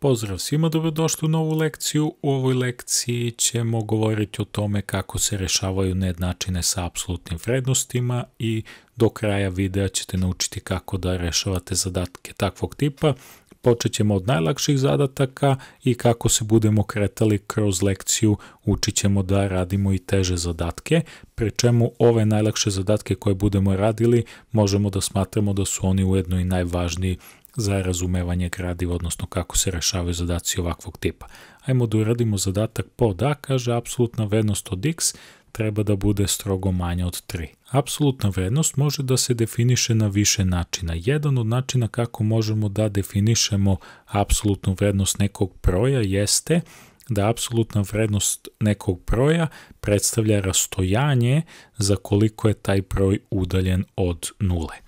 Pozdrav svima, dobrodošli u novu lekciju. U ovoj lekciji ćemo govoriti o tome kako se rešavaju nejednačine sa apsolutnim vrednostima i do kraja videa ćete naučiti kako da rešavate zadatke takvog tipa. Počet ćemo od najlakših zadataka i kako se budemo kretali kroz lekciju učit ćemo da radimo i teže zadatke, pri čemu ove najlakše zadatke koje budemo radili možemo da smatramo da su oni ujedno i najvažniji za razumevanje gradiva, odnosno kako se rešavaju zadaci ovakvog tipa. Ajmo da uradimo zadatak pod A, kaže apsolutna vrednost od x treba da bude strogo manja od 3. Apsolutna vrednost može da se definiše na više načina. Jedan od načina kako možemo da definišemo apsolutnu vrednost nekog broja jeste da apsolutna vrednost nekog broja predstavlja rastojanje za koliko je taj broj udaljen od nule.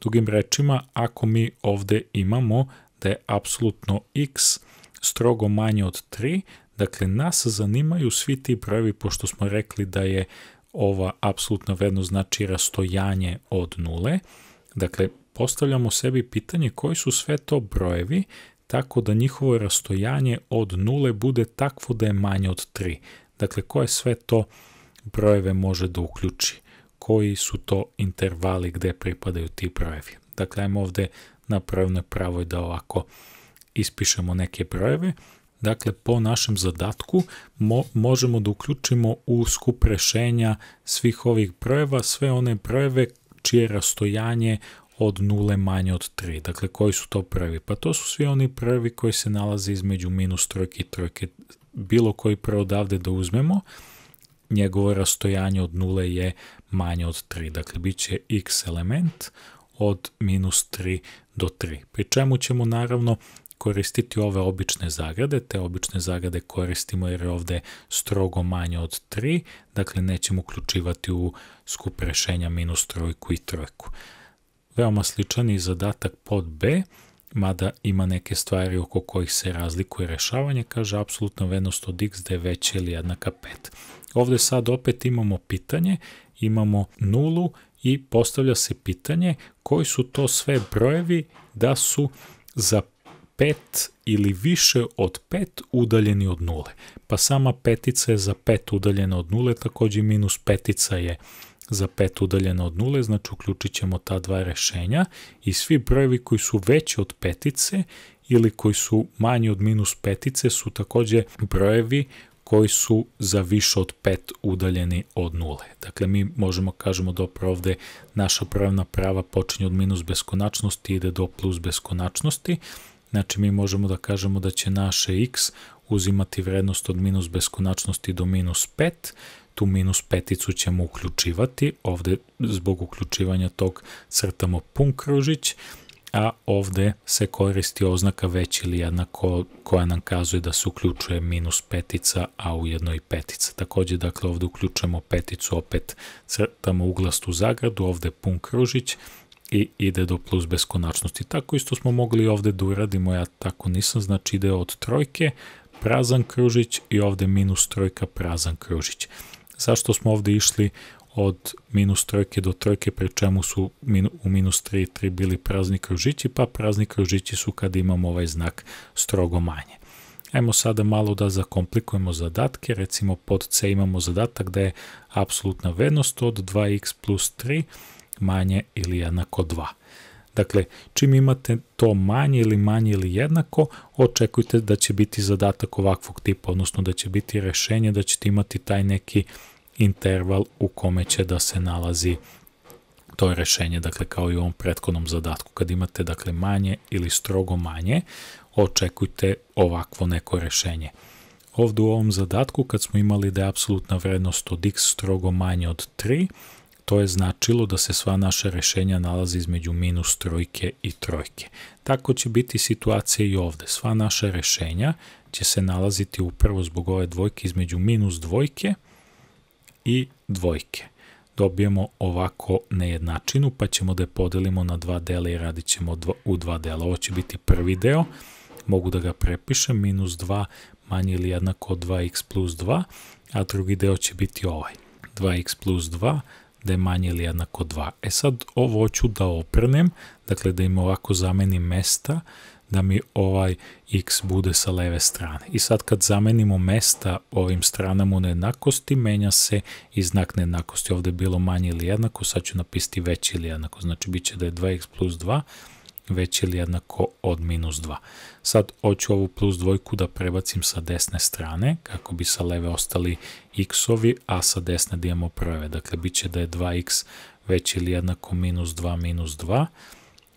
Drugim rečima, ako mi ovde imamo da je apsolutno x strogo manje od 3, dakle nas zanimaju svi ti brojevi, pošto smo rekli da je ova apsolutna vrednost znači rastojanje od nule, dakle postavljamo sebi pitanje koji su sve to brojevi, tako da njihovo rastojanje od nule bude takvo da je manje od 3. Dakle, koje sve to brojeve može da uključi koji su to intervali gde pripadaju ti brojevi. Dakle, ajmo ovde na prvnoj pravoj da ovako ispišemo neke brojeve. Dakle, po našem zadatku mo možemo da uključimo u skup rešenja svih ovih brojeva, sve one brojeve čije rastojanje od nule manje od 3. Dakle, koji su to brojevi? Pa to su svi oni brojevi koji se nalaze između minus trojke i trojke. Bilo koji broj odavde da uzmemo, njegovo rastojanje od nule je manje od 3. Dakle, bit će x element od minus 3 do 3. Pri čemu ćemo naravno koristiti ove obične zagrade, te obične zagrade koristimo jer je ovde strogo manje od 3, dakle nećemo uključivati u skup rešenja minus trojku i trojku. Veoma sličan i zadatak pod B, mada ima neke stvari oko kojih se razlikuje rešavanje, kaže apsolutna vrednost od x da je veća ili jednaka 5. Ovde sad opet imamo pitanje, imamo nulu i postavlja se pitanje koji su to sve brojevi da su za 5 ili više od 5 udaljeni od nule. Pa sama petica je za 5 udaljena od nule, takođe minus petica je za 5 udaljena od nule, znači uključit ćemo ta dva rešenja i svi brojevi koji su veći od petice ili koji su manji od minus petice su takođe brojevi koji su za više od 5 udaljeni od nule. Dakle, mi možemo kažemo da ovde naša pravna prava počinje od minus beskonačnosti i ide do plus beskonačnosti. Znači, mi možemo da kažemo da će naše x uzimati vrednost od minus beskonačnosti do minus 5, tu minus peticu ćemo uključivati, ovde zbog uključivanja tog crtamo pun kružić, a ovde se koristi oznaka već ili jednako koja nam kazuje da se uključuje minus petica, a ujedno i petica. Takođe, dakle, ovde uključujemo peticu, opet crtamo uglastu zagradu, ovde pun kružić i ide do plus beskonačnosti. Tako isto smo mogli ovde da uradimo, ja tako nisam, znači ide od trojke, prazan kružić i ovde minus trojka, prazan kružić. Zašto smo ovde išli od minus trojke do trojke, pre čemu su u minus 3 3 bili prazni kružići, pa prazni kružići su kad imamo ovaj znak strogo manje. Ajmo sada malo da zakomplikujemo zadatke, recimo pod C imamo zadatak da je apsolutna vrednost od 2x plus 3 manje ili jednako 2. Dakle, čim imate to manje ili manje ili jednako, očekujte da će biti zadatak ovakvog tipa, odnosno da će biti rešenje da ćete imati taj neki interval u kome će da se nalazi to rešenje, dakle kao i u ovom prethodnom zadatku. Kad imate dakle manje ili strogo manje, očekujte ovakvo neko rešenje. Ovde u ovom zadatku kad smo imali da je apsolutna vrednost od x strogo manje od 3, to je značilo da se sva naša rešenja nalazi između minus trojke i trojke. Tako će biti situacija i ovde. Sva naša rešenja će se nalaziti upravo zbog ove dvojke između minus dvojke i dvojke. Dobijemo ovako nejednačinu, pa ćemo da je podelimo na dva dela i radit ćemo u dva dela. Ovo će biti prvi deo, mogu da ga prepišem, minus 2 manje ili jednako od 2x plus 2, a drugi deo će biti ovaj, 2x plus 2, da je manje ili jednako 2. E sad ovo hoću da oprnem, dakle da im ovako zamenim mesta, da mi ovaj x bude sa leve strane. I sad kad zamenimo mesta ovim stranama u nejednakosti, menja se i znak nejednakosti. Ovde je bilo manje ili jednako, sad ću napisati veće ili jednako. Znači, bit će da je 2x plus 2 veće ili jednako od minus 2. Sad hoću ovu plus dvojku da prebacim sa desne strane, kako bi sa leve ostali x-ovi, a sa desne da imamo prve. Dakle, bit će da je 2x veće ili jednako minus 2 minus 2,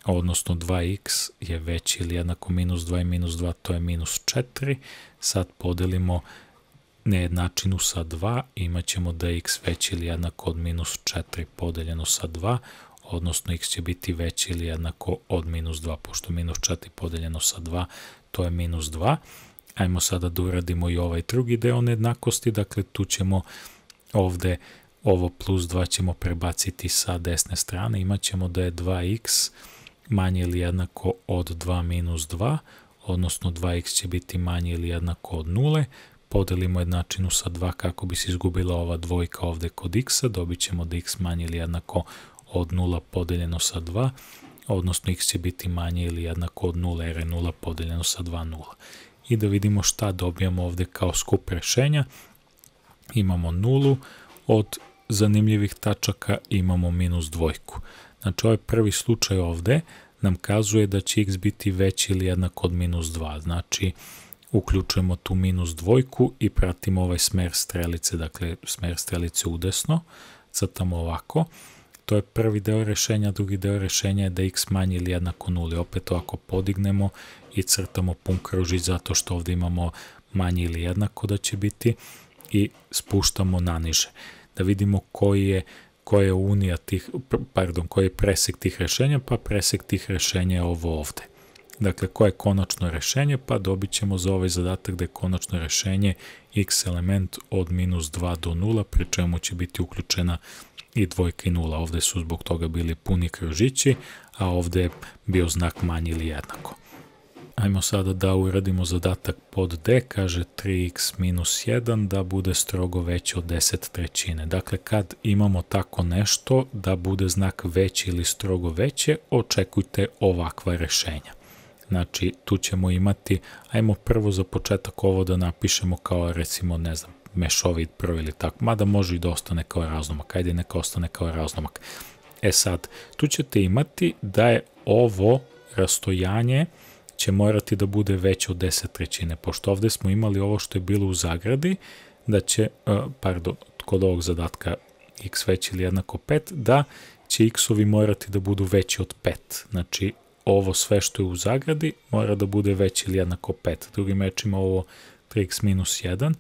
odnosno 2x je veće ili jednako minus 2 i minus 2, to je minus 4. Sad podelimo nejednačinu sa 2, imat ćemo da je x veće ili jednako od minus 4 podeljeno sa 2, odnosno x će biti veće ili jednako od minus 2, pošto minus 4 podeljeno sa 2, to je minus 2. Ajmo sada da uradimo i ovaj drugi deo nejednakosti, dakle tu ćemo ovde ovo plus 2 ćemo prebaciti sa desne strane, imat ćemo da je 2x manje ili jednako od 2 minus 2, odnosno 2x će biti manje ili jednako od 0, podelimo jednačinu sa 2 kako bi se izgubila ova dvojka ovde kod x-a, dobit ćemo da x manje ili jednako od 0 podeljeno sa 2, odnosno x će biti manje ili jednako od 0 jer je 0 podeljeno sa 2, 0. I da vidimo šta dobijamo ovde kao skup rešenja. Imamo nulu, od zanimljivih tačaka imamo minus dvojku. Znači ovaj prvi slučaj ovde nam kazuje da će x biti veći ili jednak od minus 2. Znači uključujemo tu minus dvojku i pratimo ovaj smer strelice, dakle smer strelice udesno, crtamo ovako. To je prvi deo rešenja, drugi deo rešenja je da x manje ili jednako nuli. Opet ovako podignemo i crtamo pun kružić zato što ovde imamo manje ili jednako da će biti i spuštamo naniže. Da vidimo koji je koja je unija tih, pardon, koji je presek tih rešenja, pa presek tih rešenja je ovo ovde. Dakle, koje je konačno rešenje, pa dobit ćemo za ovaj zadatak da je konačno rešenje x element od minus 2 do 0, pri čemu će biti uključena i dvojka i nula. Ovde su zbog toga bili puni kružići, a ovde je bio znak manji ili jednako. Ajmo sada da uradimo zadatak pod D, kaže 3x minus 1 da bude strogo veće od 10 trećine. Dakle, kad imamo tako nešto da bude znak veći ili strogo veće, očekujte ovakva rešenja. Znači, tu ćemo imati, ajmo prvo za početak ovo da napišemo kao recimo, ne znam, mešovit broj ili tako, mada može i da ostane kao raznomak, ajde neka ostane kao raznomak. E sad, tu ćete imati da je ovo rastojanje će morati da bude veće od 10 trećine, pošto ovde smo imali ovo što je bilo u zagradi, da će, pardon, kod ovog zadatka x veći ili jednako 5, da će x-ovi morati da budu veći od 5. Znači, ovo sve što je u zagradi mora da bude veći ili jednako 5. Drugim rečima ovo 3x minus 1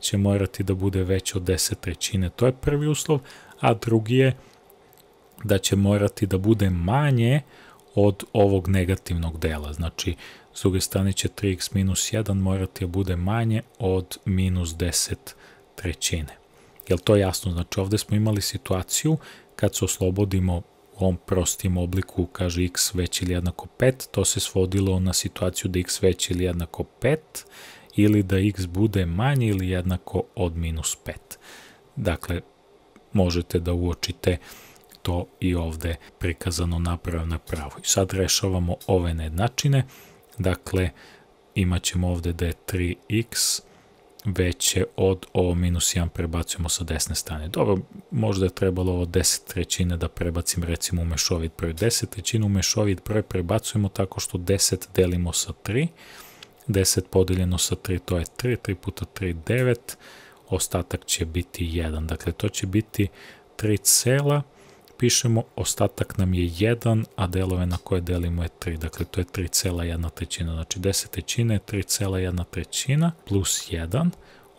će morati da bude veće od 10 trećine. To je prvi uslov, a drugi je da će morati da bude manje od ovog negativnog dela. Znači, s druge strane će 3x minus 1 morati da bude manje od minus 10 trećine. Jel to jasno? Znači, ovde smo imali situaciju kad se oslobodimo u ovom prostim obliku, kaže x veći ili jednako 5, to se svodilo na situaciju da x veći ili jednako 5, ili da x bude manje ili jednako od minus 5. Dakle, možete da uočite to i ovde prikazano napravo na pravo. I sad rešavamo ove nejednačine, dakle, imat ćemo ovde da je 3x veće od ovo minus 1 prebacujemo sa desne strane. Dobro, možda je trebalo ovo 10 trećine da prebacim recimo u mešovit broj. 10 trećina u mešovit broj prebacujemo tako što 10 delimo sa 3, 10 podeljeno sa 3, to je 3, 3 puta 3, 9, ostatak će biti 1. Dakle, to će biti 3 cela, pišemo, ostatak nam je 1, a delove na koje delimo je 3. Dakle, to je 3 cela 1 trećina. Znači, 10 trećina je 3 cela 1 trećina plus 1,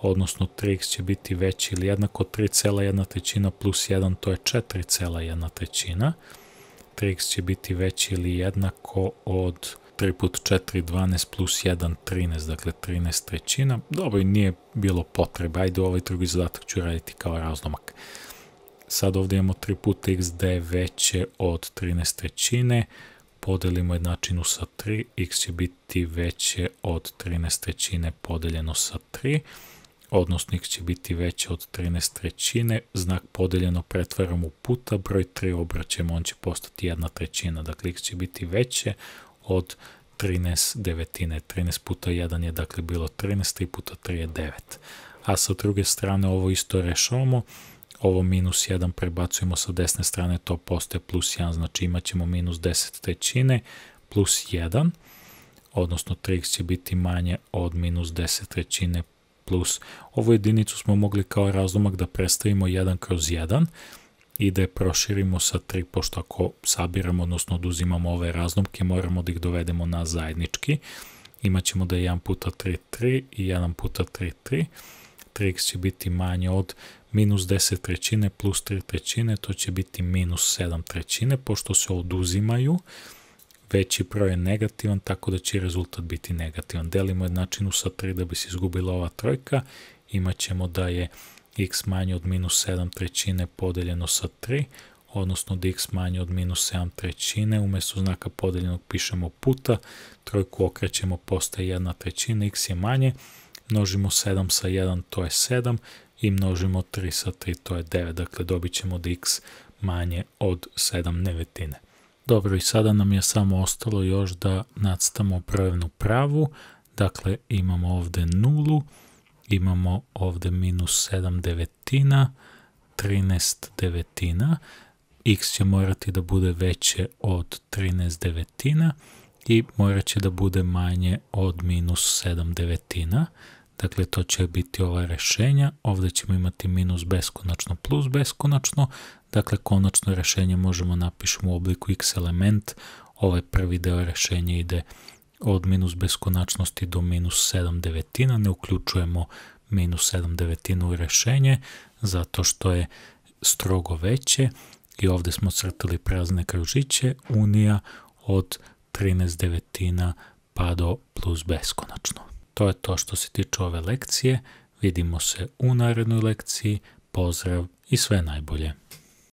odnosno 3x će biti veći ili jednako 3 cela 1 trećina plus 1, to je 4 cela 1 trećina. 3x će biti veći ili jednako od 3 put 4, 12 plus 1, 13, dakle 13 trećina. Dobro, nije bilo potrebe, ajde ovaj drugi zadatak ću raditi kao razlomak. Sad ovdje imamo 3 puta x da je veće od 13 trećine, podelimo jednačinu sa 3, x će biti veće od 13 trećine podeljeno sa 3, odnosno x će biti veće od 13 trećine, znak podeljeno pretvaramo u puta, broj 3 obraćamo, on će postati jedna trećina, dakle x će biti veće od 13 devetine. 13 puta 1 je dakle bilo 13, 3 puta 3 je 9. A sa druge strane ovo isto rešavamo, ovo minus 1 prebacujemo sa desne strane, to postaje plus 1, znači imat ćemo minus 10 trećine plus 1, odnosno 3x će biti manje od minus 10 trećine plus. Ovu jedinicu smo mogli kao razlomak da predstavimo 1 kroz 1 i da je proširimo sa 3, pošto ako sabiramo, odnosno oduzimamo ove razlomke, moramo da ih dovedemo na zajednički. Imaćemo da je 1 puta 3, 3 i 1 puta 3, 3. 3x će biti manje od minus 10 trećine plus 3 trećine, to će biti minus 7 trećine, pošto se oduzimaju, veći broj je negativan, tako da će rezultat biti negativan. Delimo jednačinu sa 3 da bi se izgubila ova trojka, imaćemo da je x manje od minus 7 trećine podeljeno sa 3, odnosno da x manje od minus 7 trećine, umesto znaka podeljenog pišemo puta, trojku okrećemo, postaje 1 trećina, x je manje, množimo 7 sa 1, to je 7, i množimo 3 sa 3, to je 9, dakle dobit ćemo da x manje od 7 nevetine. Dobro, i sada nam je samo ostalo još da nacitamo brojevnu pravu, dakle imamo ovde nulu, imamo ovde minus 7 devetina, 13 devetina, x će morati da bude veće od 13 devetina i morat će da bude manje od minus 7 devetina, Dakle, to će biti ova rešenja. Ovde ćemo imati minus beskonačno plus beskonačno. Dakle, konačno rešenje možemo napišemo u obliku x element. Ovaj prvi deo rešenja ide od minus beskonačnosti do minus 7 devetina. Ne uključujemo minus 7 devetina u rešenje, zato što je strogo veće i ovde smo crtali prazne kružiće, unija od 13 devetina pa do plus beskonačno. To je to što se tiče ove lekcije. Vidimo se u narednoj lekciji. Pozdrav i sve najbolje.